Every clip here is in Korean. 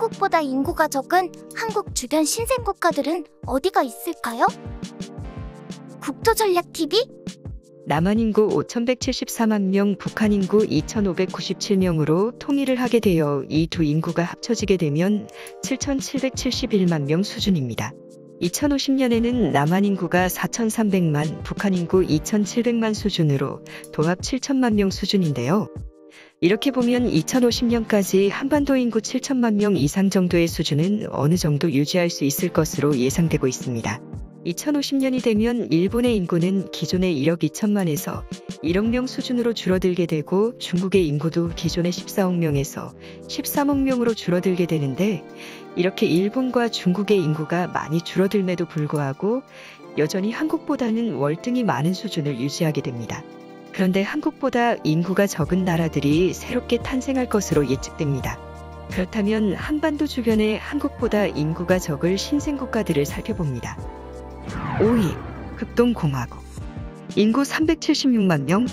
한국보다 인구가 적은 한국 주변 신생 국가들은 어디가 있을까요? 국토전략TV 남한 인구 5,174만 명, 북한 인구 2,597명으로 통일을 하게 되어 이 두 인구가 합쳐지게 되면 7,771만 명 수준입니다. 2050년에는 남한 인구가 4,300만, 북한 인구 2,700만 수준으로 도합 7천만 명 수준인데요. 이렇게 보면 2050년까지 한반도 인구 7천만 명 이상 정도의 수준은 어느 정도 유지할 수 있을 것으로 예상되고 있습니다. 2050년이 되면 일본의 인구는 기존의 1억 2천만에서 1억 명 수준으로 줄어들게 되고 중국의 인구도 기존의 14억 명에서 13억 명으로 줄어들게 되는데 이렇게 일본과 중국의 인구가 많이 줄어들매도 불구하고 여전히 한국보다는 월등히 많은 수준을 유지하게 됩니다. 그런데 한국보다 인구가 적은 나라들이 새롭게 탄생할 것으로 예측됩니다. 그렇다면 한반도 주변에 한국보다 인구가 적을 신생 국가들을 살펴봅니다. 5위 극동공화국 인구 376만 명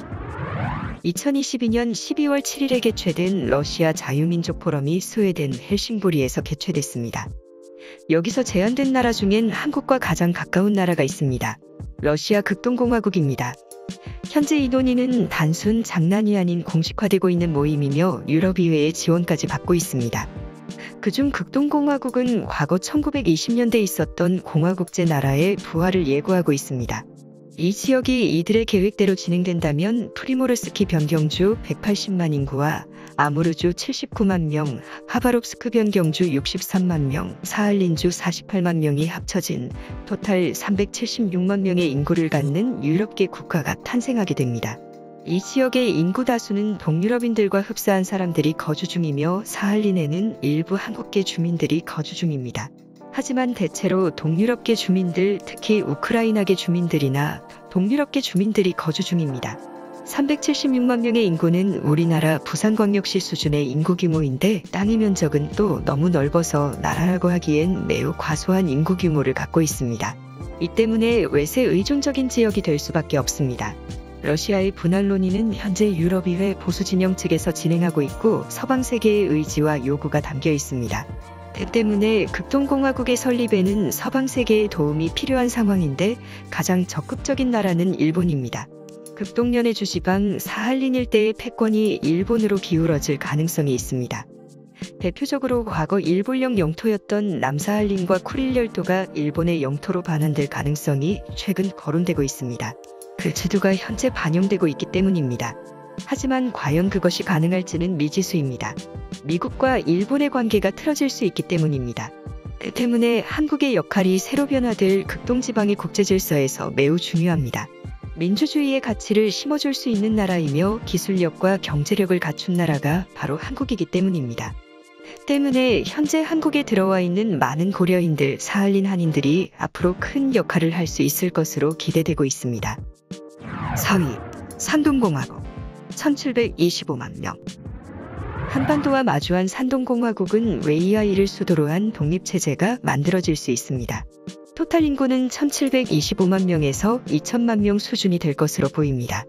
2022년 12월 7일에 개최된 러시아 자유민족 포럼이 스웨덴 헬싱보리에서 개최됐습니다. 여기서 제안된 나라 중엔 한국과 가장 가까운 나라가 있습니다. 러시아 극동공화국입니다. 현재 이 논의는 단순 장난이 아닌 공식화되고 있는 모임이며 유럽의회의 지원까지 받고 있습니다. 그중 극동공화국은 과거 1920년대 있었던 공화국제 나라의 부활을 예고하고 있습니다. 이 지역이 이들의 계획대로 진행된다면 프리모르스키 변경주 180만 인구와 아무르주 79만 명, 하바롭스크 변경주 63만 명, 사할린주 48만 명이 합쳐진 토탈 376만 명의 인구를 갖는 유럽계 국가가 탄생하게 됩니다. 이 지역의 인구 다수는 동유럽인들과 흡사한 사람들이 거주 중이며 사할린에는 일부 한국계 주민들이 거주 중입니다. 하지만 대체로 동유럽계 주민들, 특히 우크라이나계 주민들이나 동유럽계 주민들이 거주 중입니다. 376만 명의 인구는 우리나라 부산광역시 수준의 인구 규모인데 땅의 면적은 또 너무 넓어서 나라라고 하기엔 매우 과소한 인구 규모를 갖고 있습니다. 이 때문에 외세 의존적인 지역이 될 수밖에 없습니다. 러시아의 분할 논의는 현재 유럽의회 보수 진영 측에서 진행하고 있고 서방 세계의 의지와 요구가 담겨 있습니다. 그 때문에 극동공화국의 설립에는 서방 세계의 도움이 필요한 상황인데 가장 적극적인 나라는 일본입니다. 극동연의 주지방 사할린 일대의 패권이 일본으로 기울어질 가능성이 있습니다. 대표적으로 과거 일본령 영토였던 남사할린과 쿠릴 열도가 일본의 영토로 반환될 가능성이 최근 거론되고 있습니다. 그 지도가 현재 반영되고 있기 때문입니다. 하지만 과연 그것이 가능할지는 미지수입니다. 미국과 일본의 관계가 틀어질 수 있기 때문입니다. 그 때문에 한국의 역할이 새로 변화될 극동지방의 국제질서에서 매우 중요합니다. 민주주의의 가치를 심어줄 수 있는 나라이며 기술력과 경제력을 갖춘 나라가 바로 한국이기 때문입니다. 때문에 현재 한국에 들어와 있는 많은 고려인들, 사할린 한인들이 앞으로 큰 역할을 할 수 있을 것으로 기대되고 있습니다. 4위 산동공화국 1725만 명 한반도와 마주한 산동공화국은 웨이아이를 수도로 한 독립체제가 만들어질 수 있습니다. 토탈 인구는 1725만 명에서 2천만 명 수준이 될 것으로 보입니다.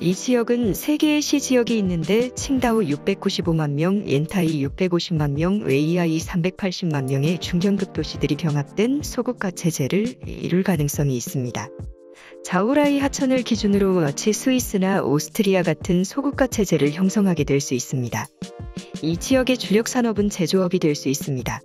이 지역은 3개의 시 지역이 있는데 칭다오 695만 명, 옌타이 650만 명, 웨이아이 380만 명의 중견급 도시들이 병합된 소국가 체제를 이룰 가능성이 있습니다. 자우라이 하천을 기준으로 마치 스위스나 오스트리아 같은 소국가 체제를 형성하게 될 수 있습니다. 이 지역의 주력 산업은 제조업이 될 수 있습니다.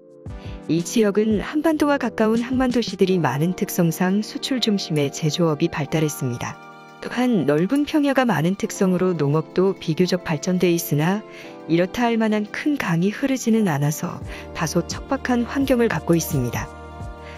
이 지역은 한반도와 가까운 항만 도시들이 많은 특성상 수출 중심의 제조업이 발달했습니다. 또한 넓은 평야가 많은 특성으로 농업도 비교적 발전돼 있으나 이렇다 할 만한 큰 강이 흐르지는 않아서 다소 척박한 환경을 갖고 있습니다.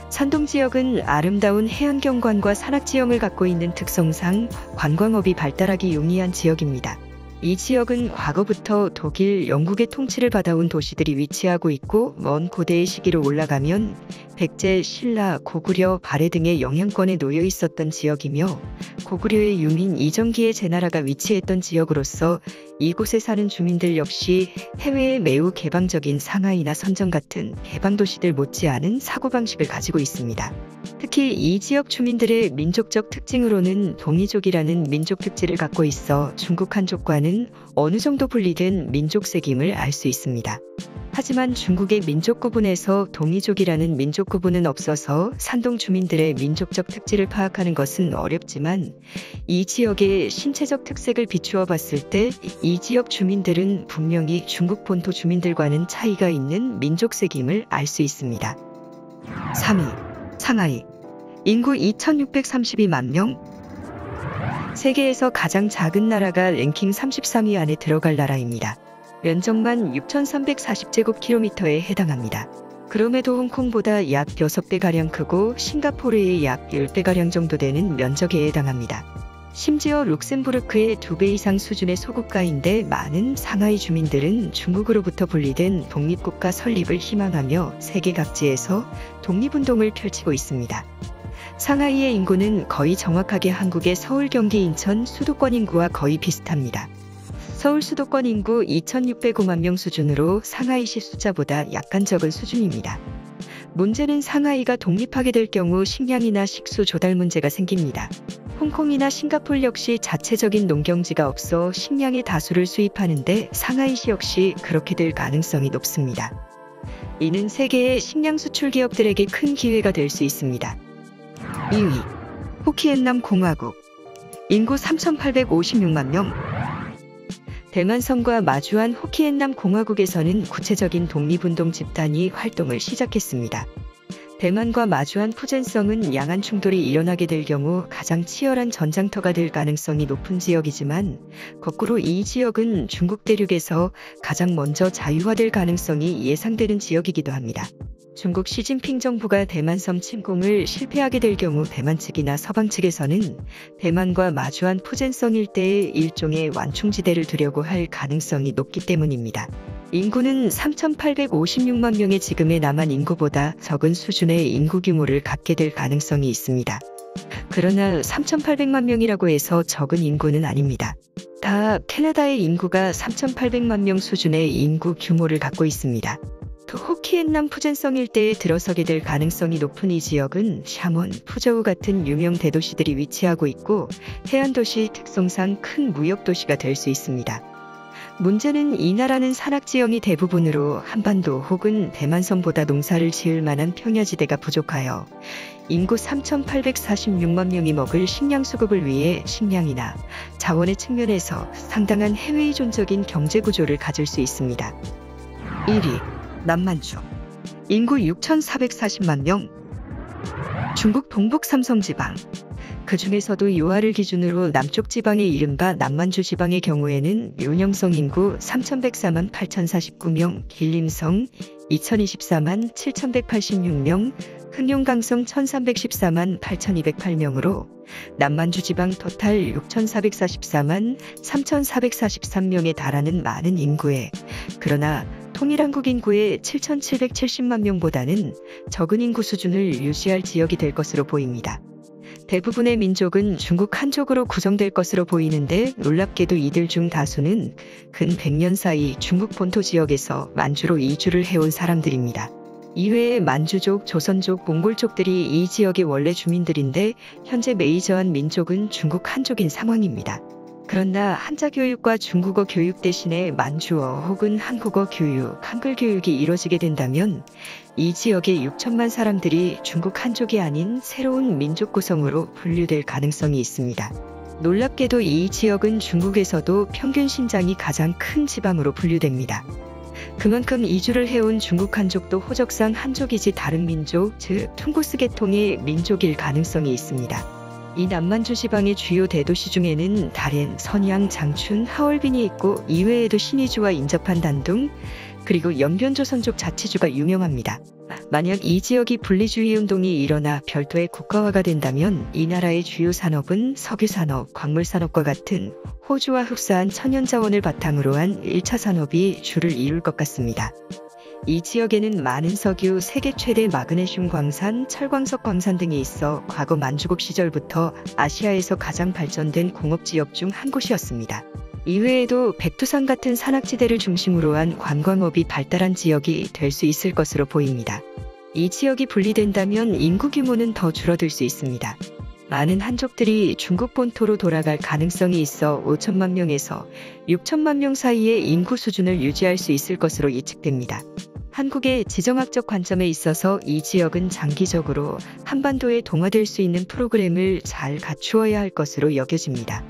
산동 지역은 아름다운 해안 경관과 산악 지형을 갖고 있는 특성상 관광업이 발달하기 용이한 지역입니다. 이 지역은 과거부터 독일, 영국의 통치를 받아온 도시들이 위치하고 있고 먼 고대의 시기로 올라가면 백제, 신라, 고구려, 발해 등의 영향권에 놓여 있었던 지역이며 고구려의 유민 이정기의 제나라가 위치했던 지역으로서 이곳에 사는 주민들 역시 해외에 매우 개방적인 상하이나 선정 같은 개방도시들 못지않은 사고방식을 가지고 있습니다. 특히 이 지역 주민들의 민족적 특징으로는 동이족이라는 민족 특질을 갖고 있어 중국 한족과는 어느 정도 분리된 민족색임을 알 수 있습니다. 하지만 중국의 민족 구분에서 동이족이라는 민족 구분은 없어서 산동 주민들의 민족적 특질을 파악하는 것은 어렵지만 이 지역의 신체적 특색을 비추어 봤을 때 이 지역 주민들은 분명히 중국 본토 주민들과는 차이가 있는 민족색임을 알 수 있습니다. 3위 상하이 인구 2632만 명 세계에서 가장 작은 나라가 랭킹 33위 안에 들어갈 나라입니다. 면적만 6,340제곱킬로미터에 해당합니다. 그럼에도 홍콩보다 약 6배가량 크고 싱가포르의 약 10배가량 정도 되는 면적에 해당합니다. 심지어 룩셈부르크의 2배 이상 수준의 소국가인데 많은 상하이 주민들은 중국으로부터 분리된 독립국가 설립을 희망하며 세계 각지에서 독립운동을 펼치고 있습니다. 상하이의 인구는 거의 정확하게 한국의 서울, 경기, 인천 수도권 인구와 거의 비슷합니다. 서울 수도권 인구 2,605만 명 수준으로 상하이시 숫자보다 약간 적은 수준입니다. 문제는 상하이가 독립하게 될 경우 식량이나 식수 조달 문제가 생깁니다. 홍콩이나 싱가폴 역시 자체적인 농경지가 없어 식량의 다수를 수입하는데 상하이시 역시 그렇게 될 가능성이 높습니다. 이는 세계의 식량 수출 기업들에게 큰 기회가 될 수 있습니다. 2위 호키엔남 공화국 인구 3,856만 명 대만성과 마주한 호키엔남 공화국에서는 구체적인 독립운동 집단이 활동을 시작했습니다. 대만과 마주한 푸젠성은 양안 충돌이 일어나게 될 경우 가장 치열한 전장터가 될 가능성이 높은 지역이지만 거꾸로 이 지역은 중국 대륙에서 가장 먼저 자유화될 가능성이 예상되는 지역이기도 합니다. 중국 시진핑 정부가 대만섬 침공을 실패하게 될 경우 대만 측이나 서방 측에서는 대만과 마주한 푸젠성 일대의 일종의 완충지대를 두려고 할 가능성이 높기 때문입니다. 인구는 3,856만 명의 지금의 남한 인구보다 적은 수준의 인구 규모를 갖게 될 가능성이 있습니다. 그러나 3,800만 명이라고 해서 적은 인구는 아닙니다. 다 캐나다의 인구가 3,800만 명 수준의 인구 규모를 갖고 있습니다. 그 호키엔남 푸젠성 일대에 들어서게 될 가능성이 높은 이 지역은 샤몬, 푸저우 같은 유명 대도시들이 위치하고 있고 해안도시 특성상 큰 무역도시가 될 수 있습니다. 문제는 이 나라는 산악지형이 대부분으로 한반도 혹은 대만섬보다 농사를 지을 만한 평야지대가 부족하여 인구 3,846만 명이 먹을 식량 수급을 위해 식량이나 자원의 측면에서 상당한 해외 의존적인 경제 구조를 가질 수 있습니다. 1위 남만주. 인구 6,440만 명. 중국 동북 삼성 지방. 그 중에서도 요하를 기준으로 남쪽 지방의 이른바 남만주 지방의 경우에는 묘령성 인구 3,104만 8,049명, 길림성 2,024만 7,186명, 흑룡강성 1,314만 8,208명으로 남만주 지방 토탈 6,444만 3,443명에 달하는 많은 인구에 그러나 통일한국 인구의 7,770만 명보다는 적은 인구 수준을 유지할 지역이 될 것으로 보입니다. 대부분의 민족은 중국 한족으로 구성될 것으로 보이는데 놀랍게도 이들 중 다수는 근 100년 사이 중국 본토 지역에서 만주로 이주를 해온 사람들입니다. 이외에 만주족, 조선족, 몽골족들이 이 지역의 원래 주민들인데 현재 메이저한 민족은 중국 한족인 상황입니다. 그러나 한자 교육과 중국어 교육 대신에 만주어 혹은 한국어 교육, 한글 교육이 이뤄지게 된다면 이 지역의 6천만 사람들이 중국 한족이 아닌 새로운 민족 구성으로 분류될 가능성이 있습니다. 놀랍게도 이 지역은 중국에서도 평균 신장이 가장 큰 지방으로 분류됩니다. 그만큼 이주를 해온 중국 한족도 호적상 한족이지 다른 민족, 즉 퉁구스 계통의 민족일 가능성이 있습니다. 이 남만주 지방의 주요 대도시 중에는 다롄, 선양, 장춘, 하얼빈이 있고 이외에도 신의주와 인접한 단둥, 그리고 연변조선족 자치주가 유명합니다. 만약 이 지역이 분리주의 운동이 일어나 별도의 국가화가 된다면 이 나라의 주요 산업은 석유산업, 광물산업과 같은 호주와 흡사한 천연자원을 바탕으로 한 1차 산업이 주를 이룰 것 같습니다. 이 지역에는 많은 석유, 세계 최대 마그네슘 광산, 철광석 광산 등이 있어 과거 만주국 시절부터 아시아에서 가장 발전된 공업 지역 중 한 곳이었습니다. 이외에도 백두산 같은 산악지대를 중심으로 한 관광업이 발달한 지역이 될 수 있을 것으로 보입니다. 이 지역이 분리된다면 인구 규모는 더 줄어들 수 있습니다. 많은 한족들이 중국 본토로 돌아갈 가능성이 있어 5천만 명에서 6천만 명 사이의 인구 수준을 유지할 수 있을 것으로 예측됩니다. 한국의 지정학적 관점에 있어서 이 지역은 장기적으로 한반도에 동화될 수 있는 프로그램을 잘 갖추어야 할 것으로 여겨집니다.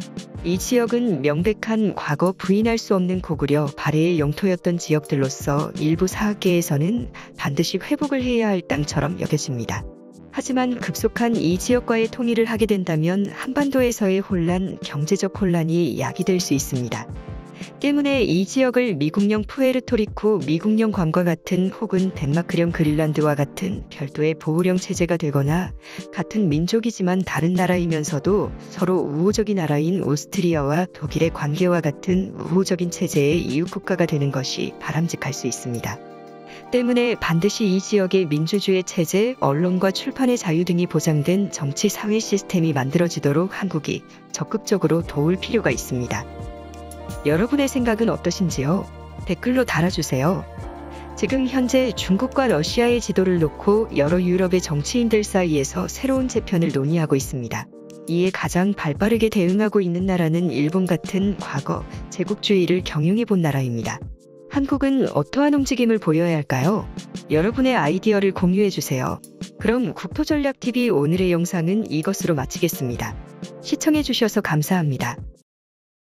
이 지역은 명백한 과거 부인할 수 없는 고구려 발해의 영토였던 지역들로서 일부 사학계에서는 반드시 회복을 해야 할 땅처럼 여겨집니다. 하지만 급속한 이 지역과의 통일을 하게 된다면 한반도에서의 혼란, 경제적 혼란이 야기될 수 있습니다. 때문에 이 지역을 미국령 푸에르토리코, 미국령 괌과 같은 혹은 덴마크령 그린란드와 같은 별도의 보호령 체제가 되거나 같은 민족이지만 다른 나라이면서도 서로 우호적인 나라인 오스트리아와 독일의 관계와 같은 우호적인 체제의 이웃 국가가 되는 것이 바람직할 수 있습니다. 때문에 반드시 이 지역의 민주주의 체제, 언론과 출판의 자유 등이 보장된 정치 사회 시스템이 만들어지도록 한국이 적극적으로 도울 필요가 있습니다. 여러분의 생각은 어떠신지요? 댓글로 달아주세요. 지금 현재 중국과 러시아의 지도를 놓고 여러 유럽의 정치인들 사이에서 새로운 재편을 논의하고 있습니다. 이에 가장 발빠르게 대응하고 있는 나라는 일본 같은 과거 제국주의를 경영해 본 나라입니다. 한국은 어떠한 움직임을 보여야 할까요? 여러분의 아이디어를 공유해 주세요. 그럼 국토전략TV 오늘의 영상은 이것으로 마치겠습니다. 시청해 주셔서 감사합니다.